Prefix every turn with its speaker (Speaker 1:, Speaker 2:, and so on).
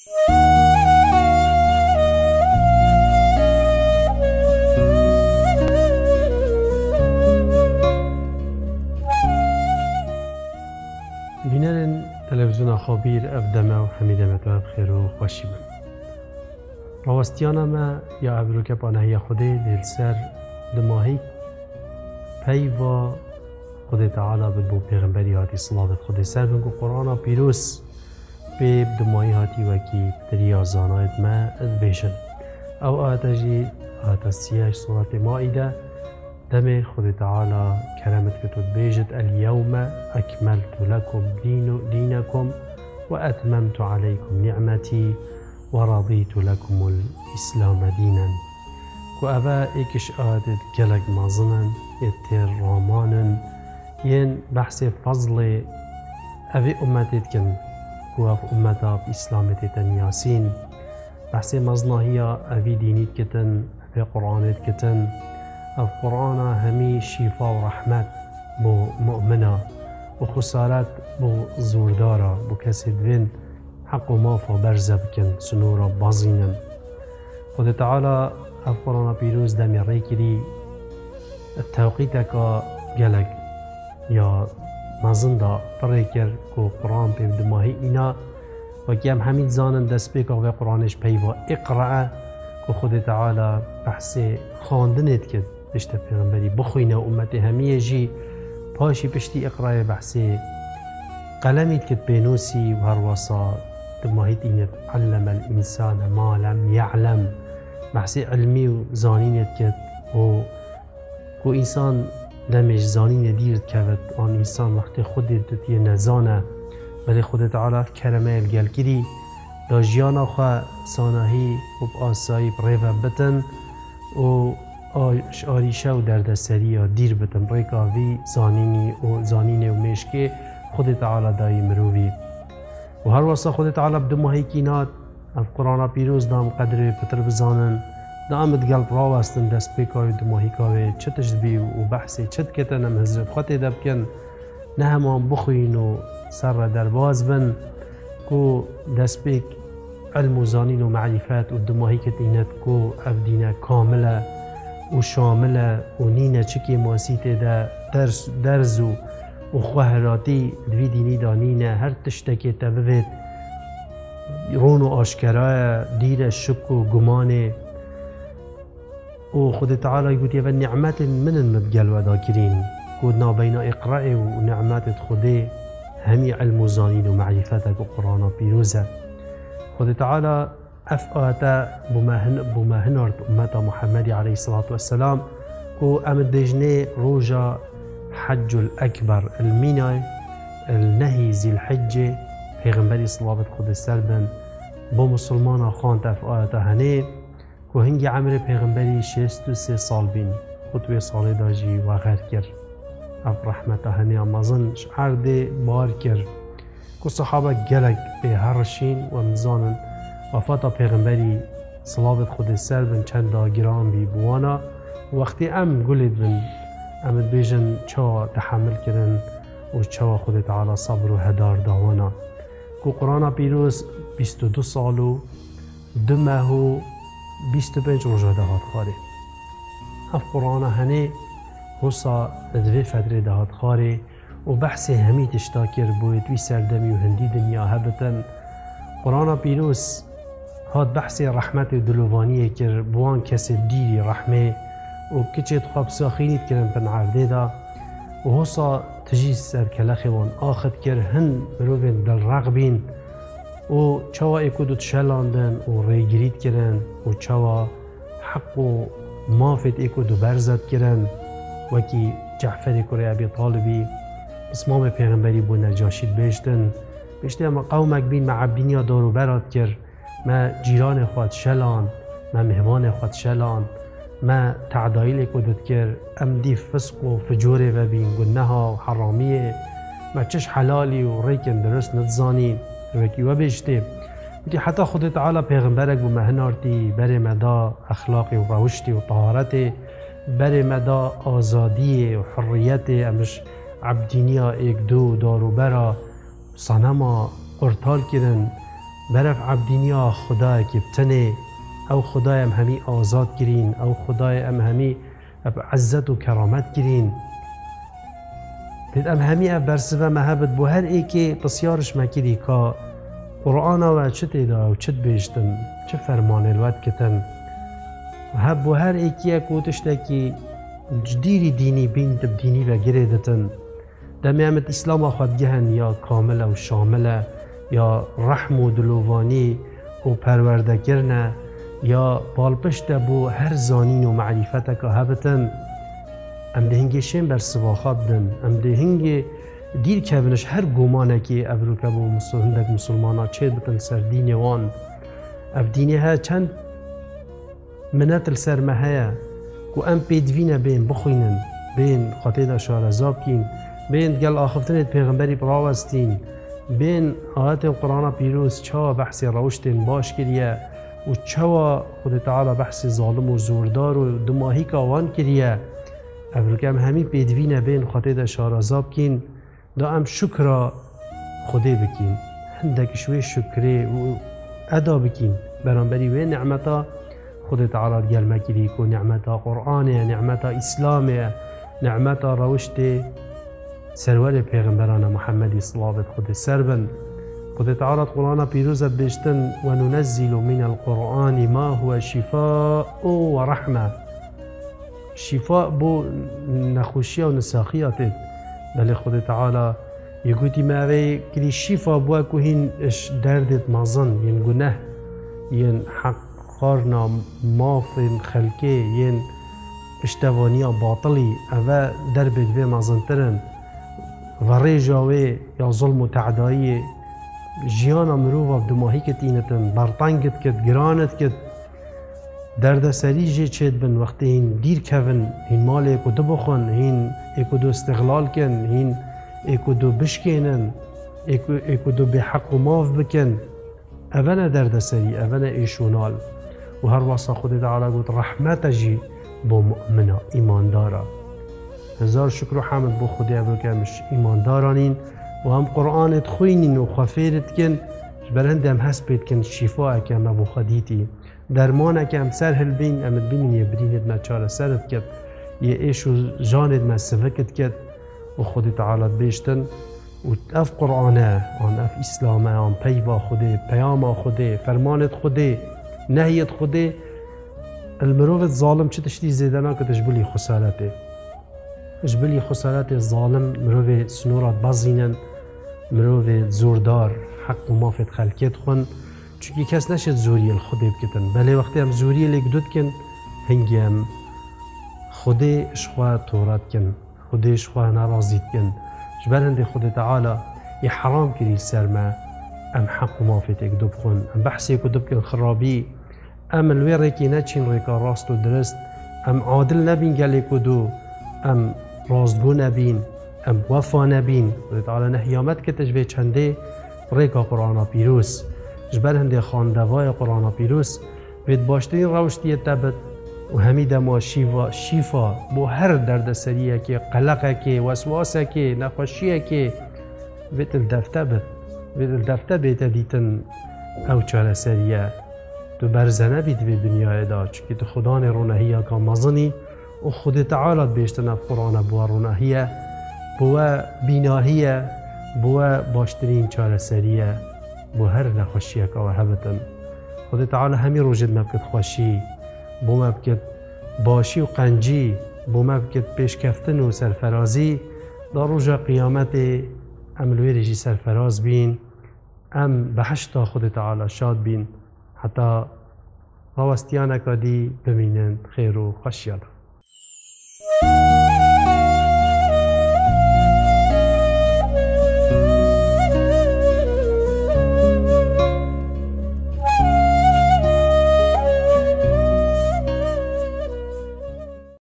Speaker 1: بینەرن تەلەڤزیۆنا خۆبیر ئەف دەمە و حەمیدەمەتە خێر و خۆشی بن. ڕەوەستیانەمە یا ابروک ئەبروکە پانەهەیە خودێ سر دماهی پی و خودێ تعالی بر بۆ پیغمبری هاتی سڵاوت خودێ سر بن قرآن قڕانە سپیب دمائی هاتی وکی تری آزانایت ما از أو آتجی آتا سیاش صورت مائیده دم خود تعالی کرمت کتود بیجت اليوم اکملت لکم دینکم و اتممت علیکم نعمتی و رضیت الاسلام دینا و ابا ایکش آدد گلگ اتر رامانن ین بحث فضل اوی امتید کن. كواف أمتا بإسلام تتن ياسين بحث مزناهية أبي دينيت كتن أبي قرآنت كتن القرآن همي شفاء ورحمة بو مؤمنة وخسارات بو زوردارا بو كسي دوين حق مافا برزه بكن سنورا بازينن خود تعالى القرآن بيروز دمي ريكري التوقيتك جلق يا مزن دا فريكر كو قرآن بيب دماهي إنا وكيام حميد زانن دست بيك و قرآنش بيوا اقرأ كو خود تعالى بحث خاندنت كد پشت پیغمبری بخوینه امت همیه جی. پاشی پشتی اقرای بحثی قلمید کت بینوسی و هر وصا دماهیت اینت علم الانسان ما لم يعلم بحثی علمی و زانینت کت و کو انسان دمش زانین دیرد کود آن انسان وقتی خودت دوتی نزانه ولی خود تعالی کرمه الگل کری دا جیانا خواه سانهی و آسایی بریوه بتن و آریشه و دردسری یا دیر بتن. ریکاوی زانینی و زانین و مشکه خود تعالی دای مروی و هر واسه خود تعالی بدو ماهی کینات. اف قرآن پیروز دام قدر پتر بزانن. دامت قلب راوستن دست پیکاوی دو ماهی کاوی چتش بی و بحثی چت کتن هم حضرت خود دبکن نه همان بخوین و سر در باز بن کو دست پیک علم و زانین و معرفت و دو ماهی کتینت کو اف دینه کامله و شامل و نینه چکی ماسیت ده درس درز و و خوهراتی دوی دینی دانینه هر تشتکی تبوید رون و آشکرای دیر شک و گمانه و نعم. خود تعالی گوتی و نعمت منن مبگل وذاكرين كودنا بين نابین ونعمات و همي علم و ومعرفتك وقرانا معرفتك و تعالى و بما هن بما اف أمة محمد عليه الصلاة والسلام. و أم روجا حج الأكبر المینای النهي زی الحجه پیغمبری صلوات خود سر بن با مسلمان خان تف هنيه كو هنگی عمر پیغمبری شست و سه سال بین خطوه سال داجی و غیر کر. اف رحمت هنه امازن شعر ده بار کر. كو صحابه گلک به هرشین و مزانن وفات پیغمبری صلابت خود سر بن چند گرام بی بوانا. وقتی ام گلید بن ام بیجن چا تحمل کردن و چا خود تعالی صبر و هدار داوانا. کو قرآن پیروز 22 سال و دو و 25 روزه دهات خاره اف قرآن هنه حسا دوی فتره دهات خاره و بحث همی تشتا کر بوید وی سردمی و هندی دنیا هبتن. قرآن پیروز هاد بحث رحمت دلوانیه که بوان کسی دیری رحمه و کچه خواب ساخینیت کرن پن عرده دا. و حسا تجی سر وان آخد کر هن مروفین دل رغبین. و چوا ایکو دو تشلاندن و ریگرید کرن و چوا حق و مافت ایکو دو برزد کرن وکی جعفر کره ابی طالبی اسمام پیغمبری بو نجاشید بیشتن بیشتر اما قومک بین معبینیا دارو برات کرد ما جیران خود شلان ما مهمان خود شلان ما تعدایل کدت کر ام دی فسق و فجور و بین گناه و حرامیه. ما چش حلالی و ریکن درست نتزانی. روکی و بیشته بودی حتی خود تعالی پیغمبرک بو مهنارتی بر مدا اخلاقی و روشتی و طهارت بر مدا آزادی و حریت امش عبدینیا ایک دو دارو برا صنما قرطال کردن. برف عبدینیا خدای که بتنه او خدای ام همی آزاد گرین او خدای ام همی عزت و کرامت گرین دید ام همی اف برسوه مهبت بو هر ای که پسیارش مکری که قرآن و چه تیدا و چه بیشتن چه فرمان الوت کتن هب بو هر ای که کوتشتا که جدیری دینی بین تب دینی و گره دتن دمیامت اسلام خود گهن یا کامل و شامل یا رحم و دلووانی و پرورده کرنه یا بالپشت بو هر زانین و معرفت که هبتن ام هنگی شین بر سواخا بدن ام ده هنگی دیر کبنش هر گمانه که ابروکه بو هندک مسلمانا چه بتن سر دین وان. اف دینی ها چند منت سر مهیا و ام پیدوینه بین بخوینن. بین خاطی دا شارزاب کین. بین گل آخفتن پیغمبری براوستین بین آیات قرآن پیروز چا بحث روشتین باش کریه. و چوا خود تعالی بحث ظالم و زوردار و دماهی که آوان کریه. ئەفریکام هەمی پێدوینە بێن خوتێدا شارەزا بکەین دا ئەم شکرا خودێ بکەین هەندێک شوێ شکرێ و ئەدا بکەین بەرامبەری وێ نعمەتا خودت عرات گەلمەکیری و نعمتا قورآانەیە نعمەتا ئیسلامەیە نعمەتا ڕەوشتێ سەرەرێ پێغمبەرانە محمد سڵاوت خودی سەر بن خودت عرات قورآانە پیرۆزە بشتن وننزل من القرآن ما هو شفاء وەرەحمە شفاء بو نخوشية و نساخيه تيت بل خود تعالى يقولي ما كلي شفاء بو اكو هين اش دردت مازن. ين جنه ين حق خارنا مافين خلقه ين اشتوانيا باطلي اوا دربت بي مازن ترن. و ريجاوي يا ظلم و تعدائي جيانا مروفا بدماهي كتينتن برطنگت كت گرانت كت دەردەسەری جه چید بن وەختی هین دیرکەون هین مالێک و دبخۆن هین ئێک و دو استغلالکن هین ایکو دو دوو ایکو, ایکو دو به حق و ماف اونه ئەڤەنە دەردەسەری اونه ایشونال. و هر واسا خود خودێدا گود رحمت جی با مؤمنا ایماندارا. هزار شکر و حمد با خودی ابرو کمش ایماندارانین. و هەم قورآانت خوینین و خفیرت کن. برند هم هست بید کن شفا کم ابو خدیتی. درمان کم سر هل بین امد بین یه برینت ما چاره سرت کد یه ایشو جانت ما سفکت کد و خود تعالی بیشتن. و اف قرآنه آن اف اسلامه آن پیوا خوده پیام خوده فرمانت خوده نهیت خوده. المروف ظالم چه تشتی زیدنا که تجبلی خسارته. جبلی خسارت ظالم مروف سنورات بازینن مرۆڤێ زۆردار حق و مافێت خەلکێت خۆن. چونکی کەس نەشێت زۆریە خودێ بکردن بەلێ وەختیان زۆریە لێک دوتکن هەنگیان خودێشخوا تۆڕاتکن خودێشخوا ناڕازیتکن ژبەر هەندێک خودێت تەعاە ی حرام کردی سەرمە ام حق و مافت اگ دوب خون ام بحثی که دوب کن خرابی. ام الویر اکی نچین روی که راست و درست. ام عادل نبین گلی کدو ام رازگو نبین وفا نبین خود تعالی نهیامت که تجبه چنده ریکا قرآن پیروز جبر هنده خاندوای قرآن پیروز وید باشترین روشتی تبت و همید ما شیفا شیفا بو هر درد سریه که قلقه که وسواسه که نخوشیه که وید الدفته بد وید الدفته بیت دیتن او چاره سریه تو برزنه بید به دنیا دا چونکه تو خدا رونهیه که مزنی و خود تعالی بیشتن قرآن بو رونهیه بو بیناهیه بو باشترین چاره سریه بۆ هەر نەخۆشیەکەەوە هەبتن خودی تعاالە هەمی ڕۆژت مە بکرد خۆشی بۆ مە بکرد باشی و قەنجی بۆ مە بکرد پێشکەفتن و سەرفەرازی. دا ڕۆژە قیامەتێ ئەم لێرێژی سەرفەراز بین. ئەم بەهشتا خودی تعاالە شاد بین. حتا ڕاوەستیانەکە دی ببینن خێر و خەشیانە.